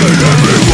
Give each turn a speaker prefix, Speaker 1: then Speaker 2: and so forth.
Speaker 1: Killing everyone